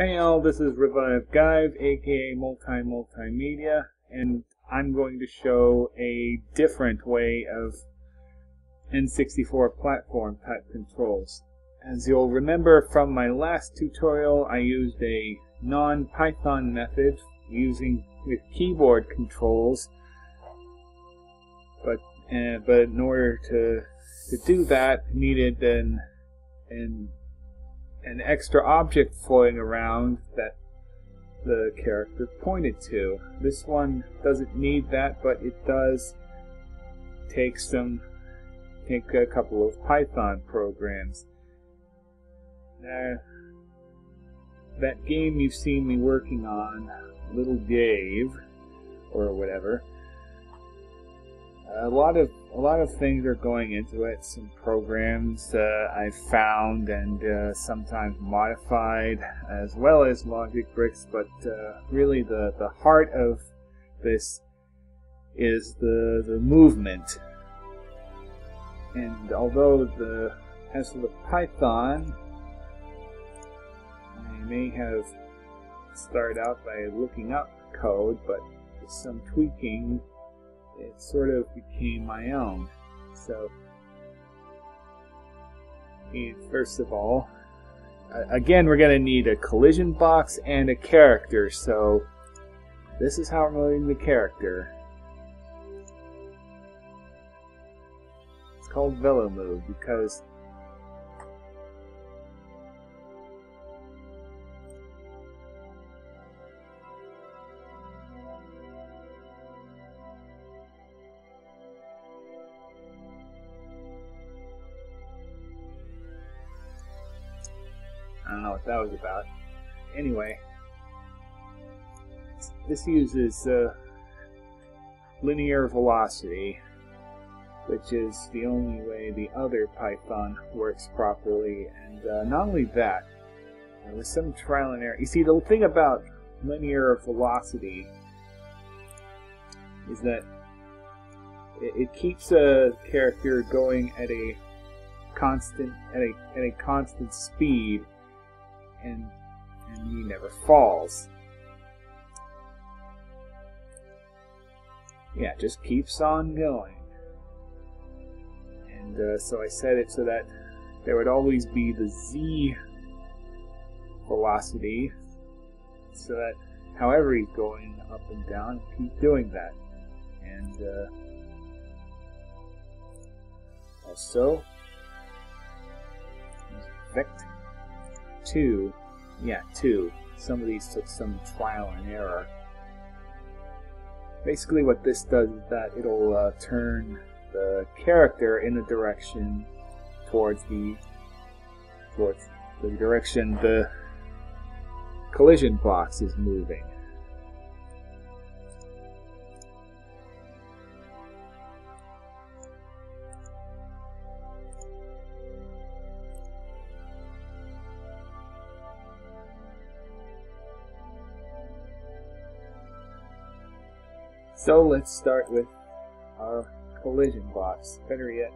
Hey all, this is ReviveGuyV, aka Multi Multimedia, and I'm going to show a different way of N64 platform type controls. As you'll remember from my last tutorial, I used a non-Python method using with keyboard controls, but uh, but in order to to do that, needed an an an extra object floating around that the character pointed to. This one doesn't need that, but it does take some take a couple of Python programs. Now, that game you've seen me working on, Little Dave, or whatever, a lot of a lot of things are going into it. Some programs uh, I've found and uh, sometimes modified, as well as logic bricks. But uh, really, the the heart of this is the the movement. And although the as for the Python, I may have started out by looking up code, but some tweaking it sort of became my own. So, first of all, again, we're going to need a collision box and a character. So, this is how I'm loading the character. It's called Velo Move because I don't know what that was about. Anyway, this uses uh, linear velocity, which is the only way the other Python works properly. And uh, not only that, was some trial and error. You see, the thing about linear velocity is that it, it keeps a character going at a constant at a at a constant speed and and he never falls. Yeah, just keeps on going. And uh, so I set it so that there would always be the z velocity, so that however he's going up and down, keep doing that. And uh, also, vect 2. Yeah, 2. Some of these took some trial and error. Basically what this does is that it'll uh, turn the character in the direction towards the towards the direction the collision box is moving. So let's start with our collision box. Better yet,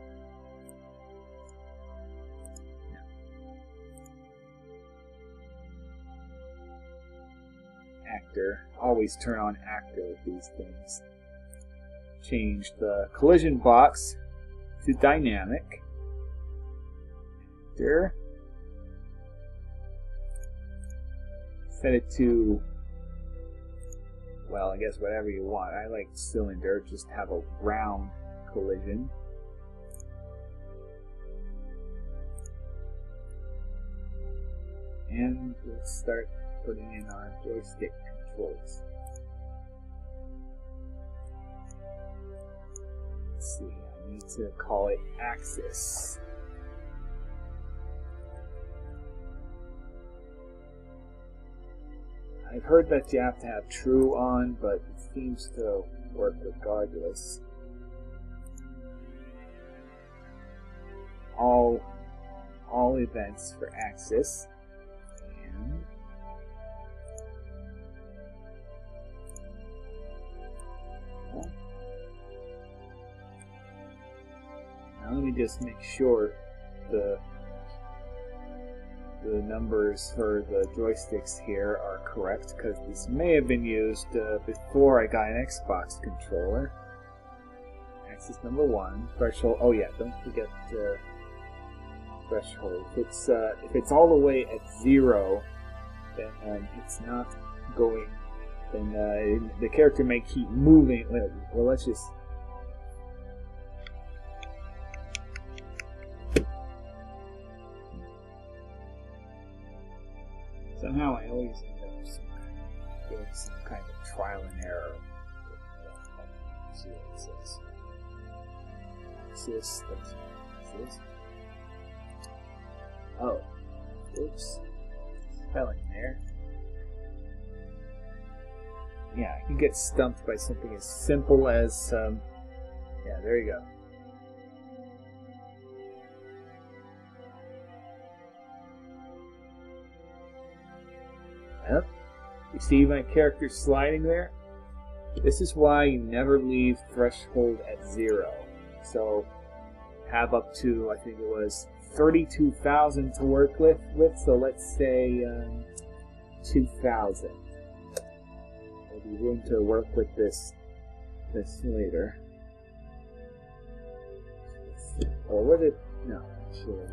actor. Always turn on actor with these things. Change the collision box to dynamic. Actor. Set it to well, I guess whatever you want. I like cylinder, just have a round collision. And let's start putting in our joystick controls. Let's see, I need to call it axis. I've heard that you have to have true on, but it seems to work regardless. All all events for axis now let me just make sure the the numbers for the joysticks here correct because this may have been used uh, before I got an Xbox controller. Axis number one, threshold. Oh yeah, don't forget uh, threshold. If it's uh, if it's all the way at zero, then um, it's not going. Then uh, the character may keep moving. Well, well let's just Somehow I always some kind of trial and error. See what it says. That's this. Oh, oops. Spelling there. Yeah, you get stumped by something as simple as, um, yeah, there you go. You see my character sliding there? This is why you never leave threshold at zero. So have up to, I think it was 32,000 to work with, with so let's say um, 2,000. There'll be room to work with this this later. Or what did, no, actually.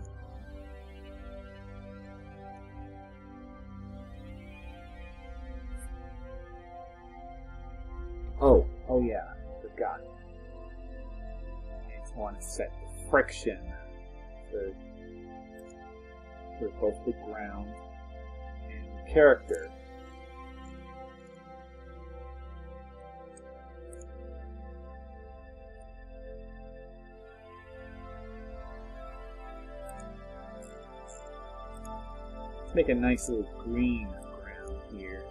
Oh, oh yeah, forgot. I just want to set the friction for, for both the ground and the character. Let's make a nice little green ground here.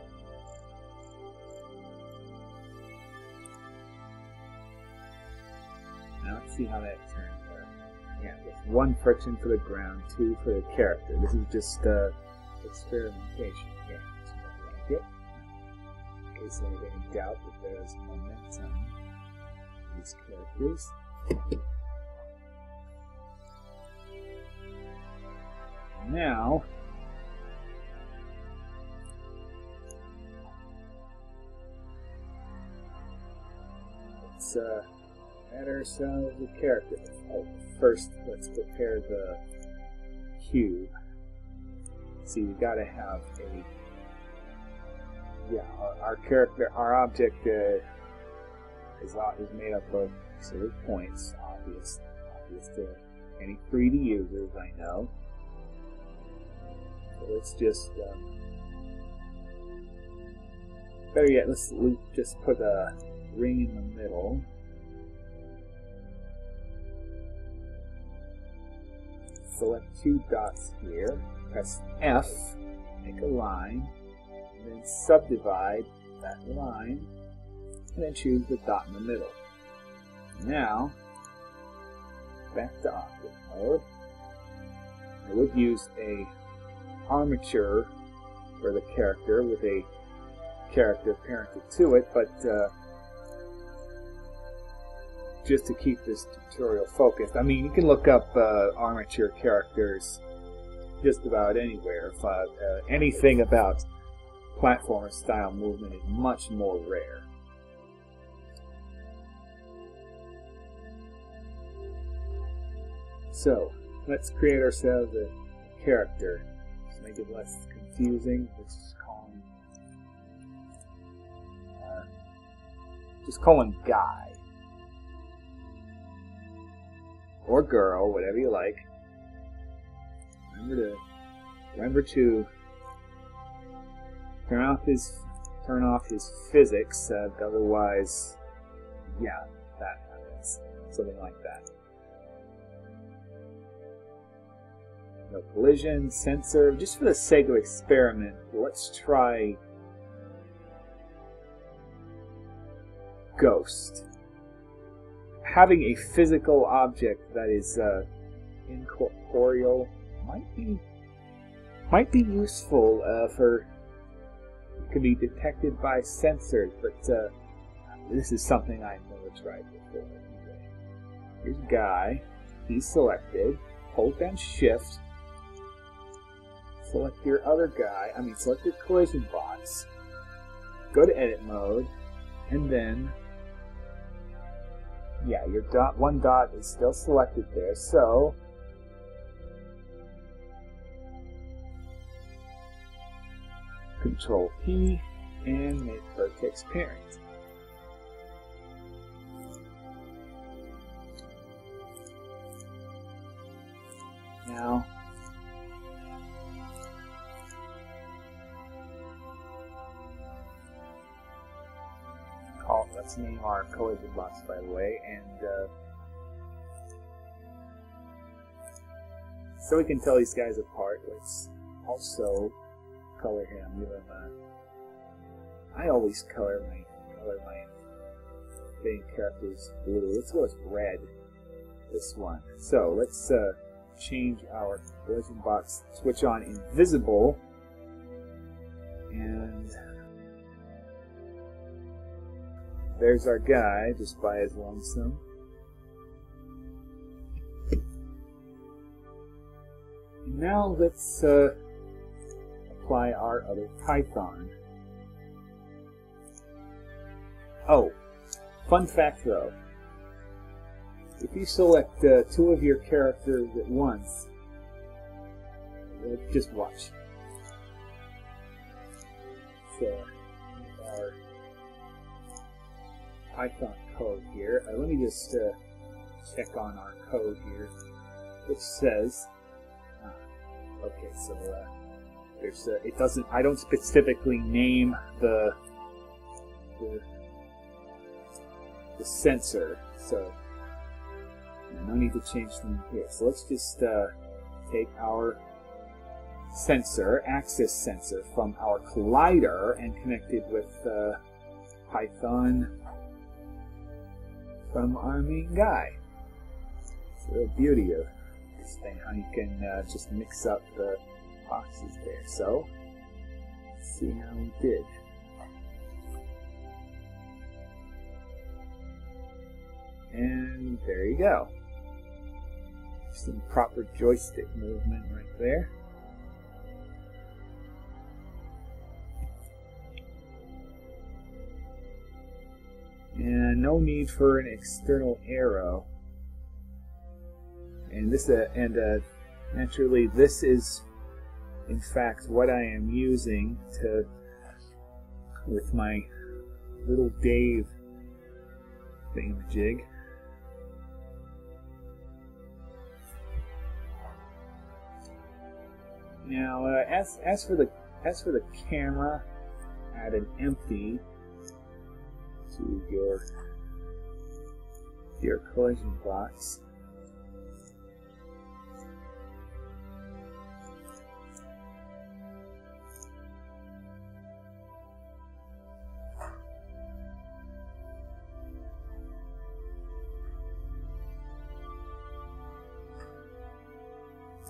See how that turns out. Yeah, one friction for the ground, two for the character. This is just uh, experimentation. Yeah, what like it. In case there's any doubt that there's momentum in these characters. Now, let's uh, add ourselves a character. Oh, first, let's prepare the cube. See, we gotta have a yeah. Our, our character, our object uh, is uh, is made up of zero points. Obvious, obvious to any 3D users I know. So let's just um, better yet, let's just put a ring in the middle. Select two dots here, press F, make a line, and then subdivide that line, and then choose the dot in the middle. Now, back to object mode. I would use a armature for the character with a character parented to it, but uh, just to keep this tutorial focused. I mean, you can look up uh, armature characters just about anywhere. If, uh, anything about platformer style movement is much more rare. So, let's create ourselves a character. Let's make it less confusing. Let's just call him, uh, just call him Guy or girl, whatever you like. Remember to remember to turn off his turn off his physics. Uh, otherwise, yeah, that happens. Something like that. No collision, sensor. Just for the sake of experiment, let's try Ghost having a physical object that is uh, incorporeal might be might be useful uh, for it can be detected by sensors, but uh, this is something I've never tried before. Here's a guy. He's selected. Hold down Shift. select your other guy, I mean select your collision box, go to edit mode, and then yeah, your dot one dot is still selected there, so Control P and make vertex parent. Now call let's name our collision box by the way and uh, so we can tell these guys apart let's also color him I always color my color my main characters blue. Let's go with red this one. So let's uh, change our collision box switch on invisible there's our guy just by his lonesome. Now let's uh, apply our other Python. Oh, fun fact though. If you select uh, two of your characters at once, just watch. So, Python code here. Uh, let me just uh, check on our code here, which says, uh, okay, so uh, there's uh, it doesn't. I don't specifically name the the, the sensor, so no need to change them here. So let's just uh, take our sensor, axis sensor, from our collider and connect it with Python from our main guy. It's the beauty of this thing, how you can uh, just mix up the boxes there. So, see how we did. And there you go. Some proper joystick movement right there. No need for an external arrow. And this, uh, and uh, naturally, this is, in fact, what I am using to, with my little Dave thingamajig. Now, uh, as as for the as for the camera, add an empty to your your collision box.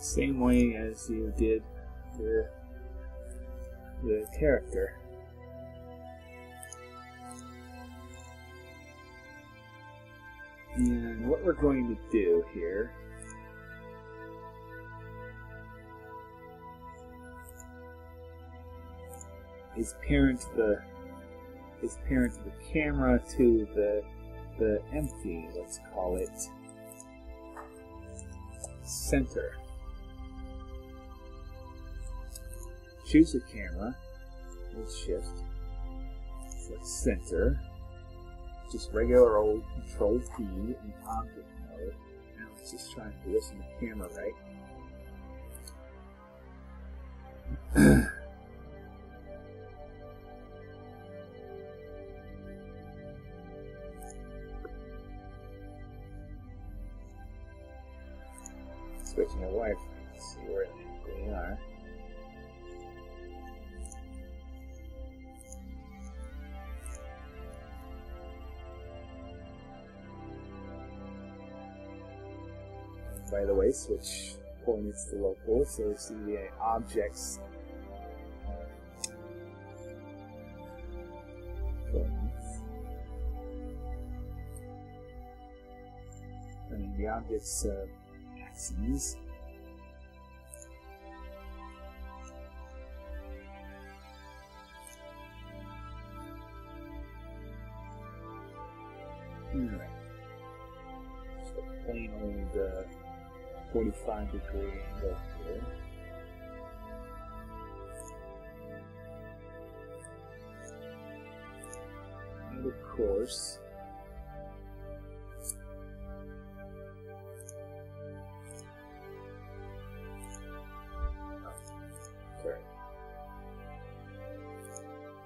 Same way as you did the, the character. And what we're going to do here. Is parent the is parent the camera to the the empty, let's call it center. Choose the camera. Shift, center, just regular old Control P in object mode. Now let's just try and do this in the camera, right? Switching away, see where they are. By the way, switch coordinates to local, so you see the objects. I mean the object's uh, axes. 45 degree angle here. And of course.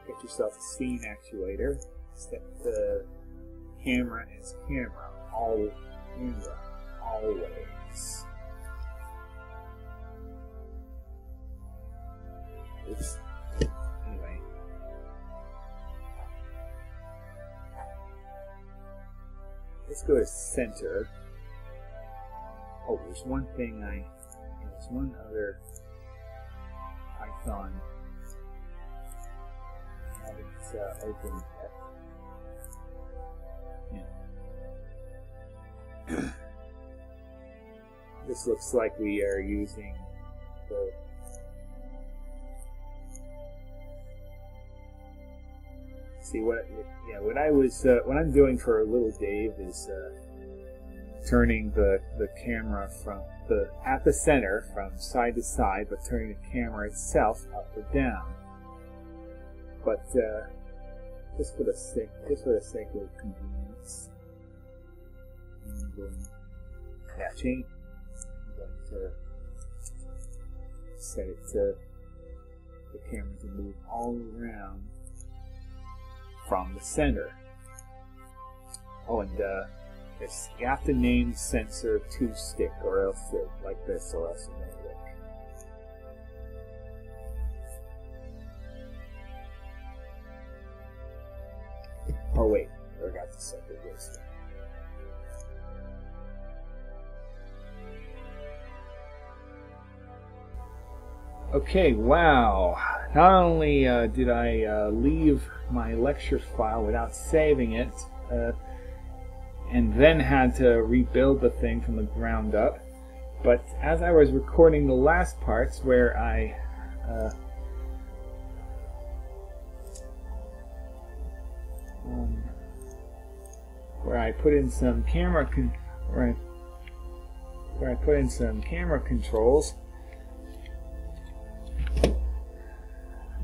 Get yourself a scene actuator. Set the camera as camera. All camera. Always. Center. Oh, there's one thing I. There's one other Python I haven't uh, opened yet. Yeah. this looks like we are using the see what yeah what I was uh, what I'm doing for little Dave is uh, turning the the camera from the at the center from side to side, but turning the camera itself up or down. But uh, just for the sake just for the sake of convenience, I'm going. I'm going to set it to the camera to move all around from the center. Oh, and uh, this, you have to name sensor two stick, or else it, like this, or else it won't. Oh wait, I forgot to set the this. Okay, wow. Not only uh, did I uh, leave my lecture file without saving it, uh, and then had to rebuild the thing from the ground up, but as I was recording the last parts where I uh, um, where I put in some camera where I, where I put in some camera controls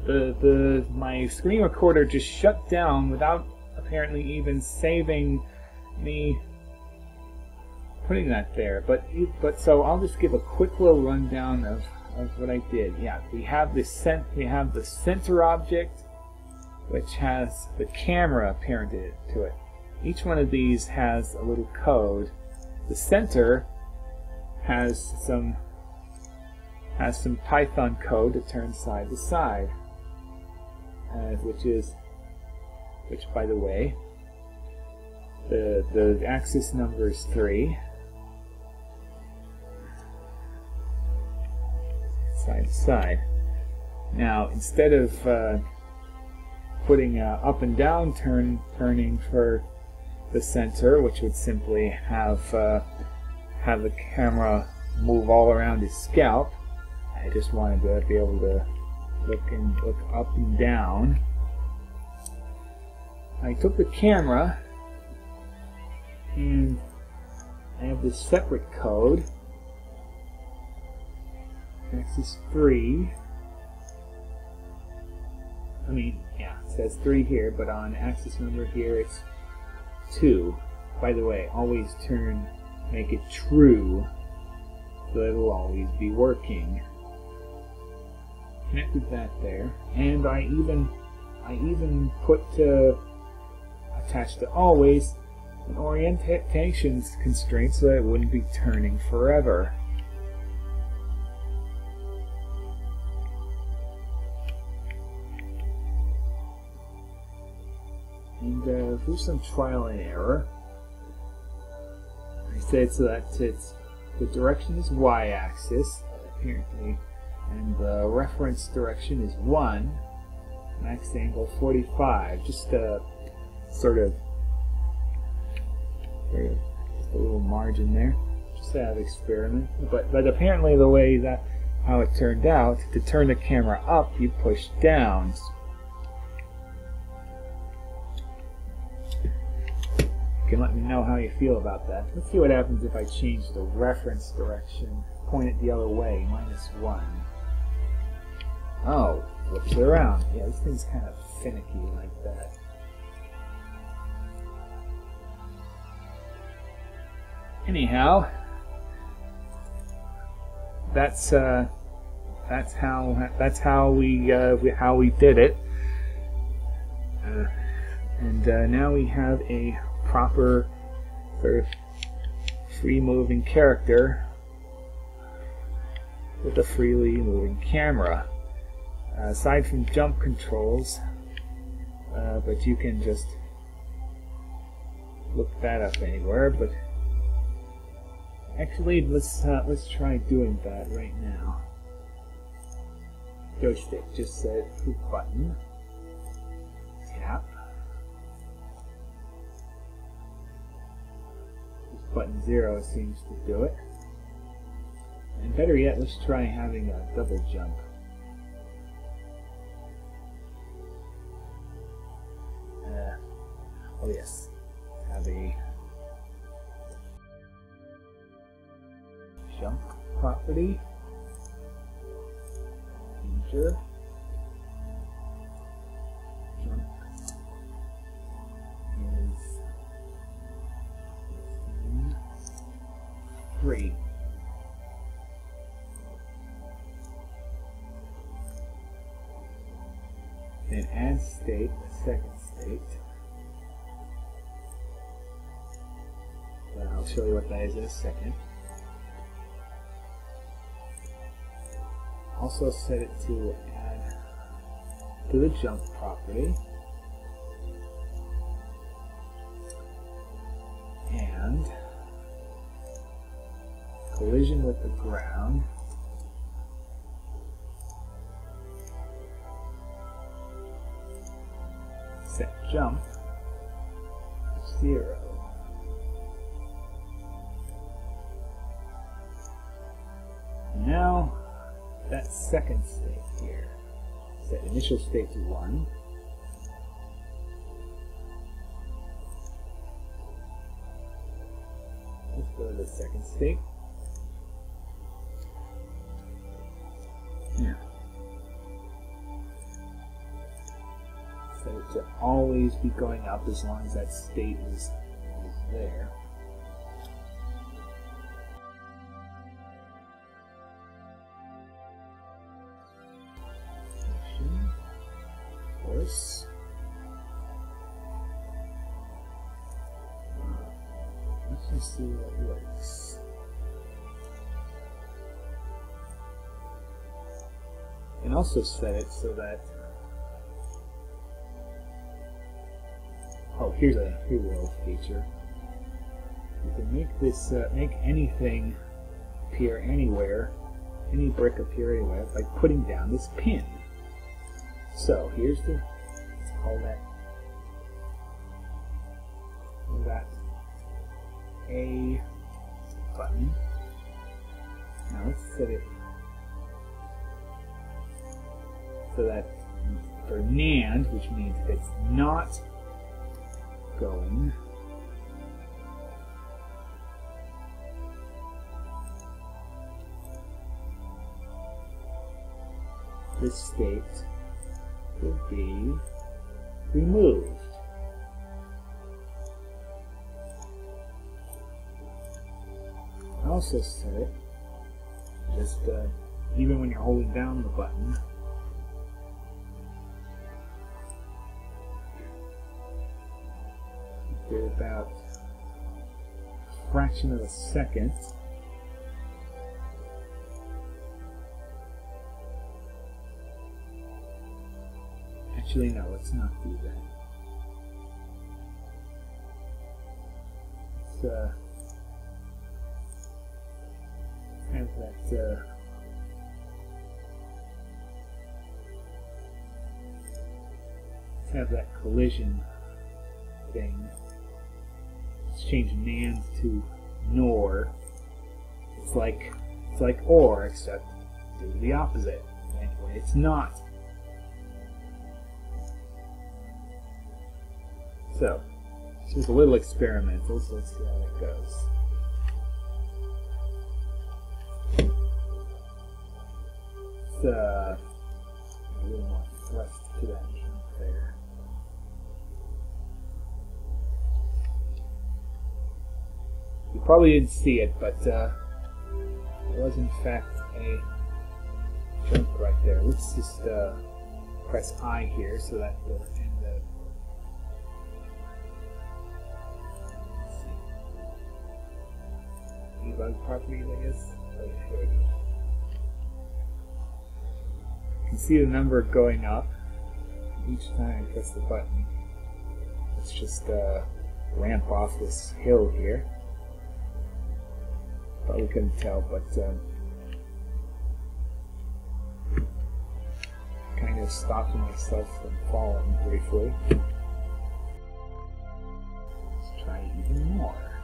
the the my screen recorder just shut down without apparently even saving me putting that there. But but so I'll just give a quick little rundown of, of what I did. Yeah, we have the cent we have the center object which has the camera parented to it. Each one of these has a little code. The center has some has some Python code to turn side to side uh, which is, which by the way, the the axis number is three. Side to side. Now, instead of uh, putting up and down turn turning for the center, which would simply have uh, have the camera move all around his scalp, I just wanted to be able to look and look up and down. I took the camera and I have this separate code. Axis 3. I mean, yeah, it says 3 here, but on axis number here it's 2. By the way, always turn, make it true, so it'll always be working connected that there, and I even I even put uh, attached to always an orientation constraint so that it wouldn't be turning forever. And uh, through some trial and error, I said so that it's the direction is y-axis, apparently and the reference direction is 1, max angle 45, just a sort of, just a little margin there, just out of experiment, but, but apparently the way that, how it turned out, to turn the camera up, you push down, You can let me know how you feel about that. Let's see what happens if I change the reference direction. Point it the other way, minus 1. Oh, flips it around. Yeah, this thing's kind of finicky like that. Anyhow, that's uh, that's how that's how we, uh, how we did it. Uh, and uh, now we have a proper sort of free moving character with a freely moving camera. Uh, aside from jump controls, uh, but you can just look that up anywhere. But actually, let's uh, let's try doing that right now. Joystick just said hook button. Tap. button 0 seems to do it. And better yet, let's try having a double jump. Uh, oh yes, have a jump property. Enter. Jump is three. Then add state, the second state. I'll show you what that is in a second. Also set it to add to the jump property. And collision with the ground. Set jump zero. Second state here. Set initial state to one. Let's go to the second state. Yeah. Set it to always be going up as long as that state is, is there. See what works. And also set it so that oh here's a little feature. You can make this uh, make anything appear anywhere, any brick appear anywhere by putting down this pin. So here's the let's call that So that for NAND, which means it's not going this state will be removed. I also set it just uh, even when you're holding down the button for about a fraction of a second. Actually, no, let's not do that. Let's uh, let's have that collision thing. Let's change NAND to NOR. It's like it's like OR, except do the opposite. Anyway, it's not. So, Just a little experimental, so let's see how that goes. Uh, a little more thrust to that jump there. You probably didn't see it, but uh, there was in fact a jump right there. Let's just uh, press I here so that the and the debug properties, I guess. Oh, yeah, here we go. You can see the number going up each time I press the button. Let's just uh, ramp off this hill here. Probably couldn't tell, but um, kind of stopping myself from falling briefly. Let's try even more.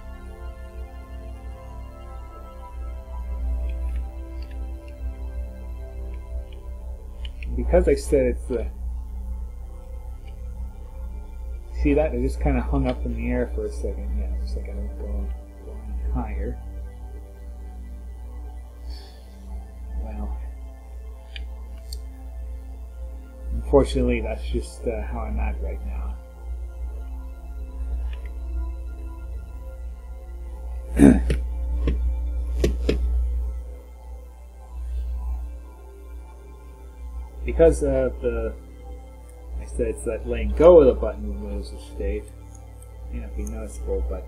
Because I said it's the see that it just kind of hung up in the air for a second. Yeah, just like I was going, going higher. Well, unfortunately, that's just uh, how I'm at right now. because of the I said it's that letting go of the button removes the state. May not be noticeable, but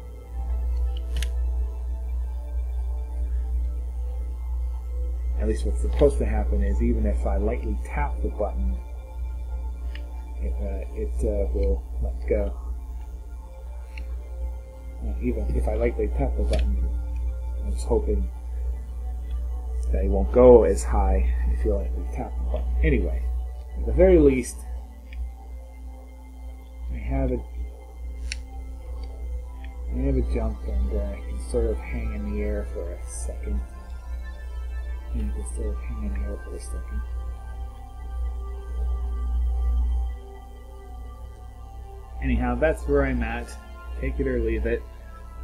at least what's supposed to happen is even if I lightly tap the button, it, uh, it uh, will let go. Uh, even if I lightly tap the button, I was hoping it won't go as high if you tap the button. Anyway, at the very least, I have it. I have a jump and uh, I can sort of hang in the air for a second. And just sort of hang in the air for a second. Anyhow, that's where I'm at. Take it or leave it.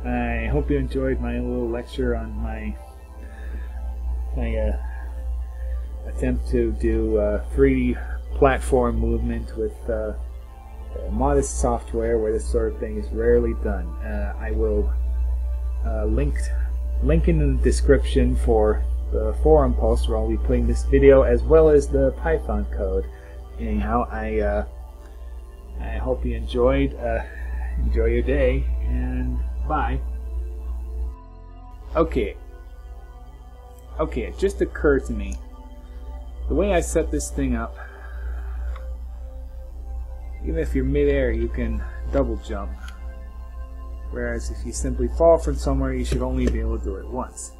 I hope you enjoyed my little lecture on my my uh, attempt to do uh, 3D platform movement with uh, modest software where this sort of thing is rarely done. Uh, I will uh, link link in the description for the forum post where I'll be putting this video as well as the Python code. Anyhow, I uh, I hope you enjoyed. Enjoy your day and bye. Okay. Okay, it just occurred to me. The way I set this thing up even if you're midair, you can double jump. Whereas if you simply fall from somewhere, you should only be able to do it once.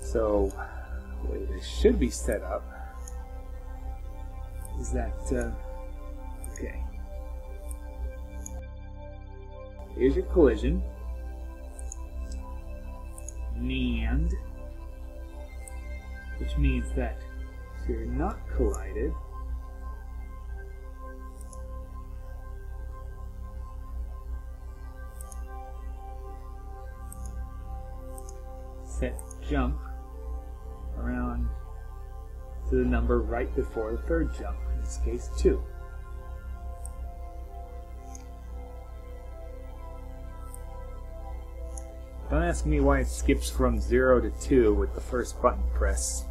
So, the way this should be set up is that, uh, okay. Here's your collision. NAND, which means that if you're not collided, set jump around to the number right before the third jump, in this case 2. Don't ask me why it skips from 0 to 2 with the first button press.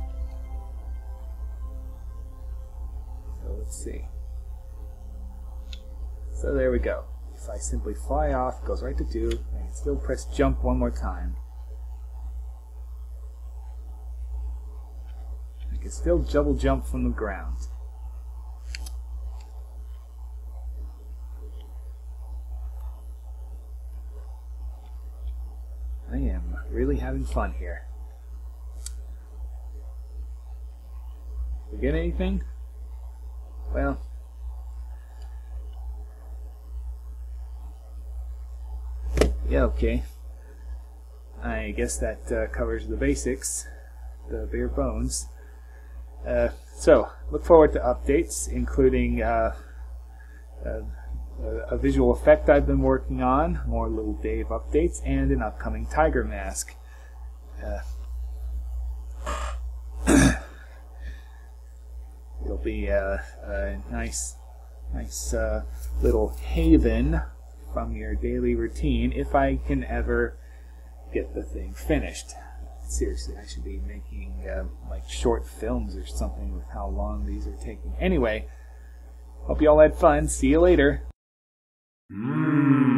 So there we go. If I simply fly off, goes right to 2, I can still press jump one more time. I can still double jump from the ground. I am really having fun here. Forget anything? Well, yeah, okay. I guess that uh, covers the basics, the bare bones. Uh, so, look forward to updates, including uh, uh, a, a visual effect I've been working on, more Little Dave updates, and an upcoming Tiger Mask. Uh, it'll be a, a nice, nice uh, little haven from your daily routine if I can ever get the thing finished. Seriously, I should be making uh, like short films or something with how long these are taking. Anyway, hope you all had fun. See you later. Mm.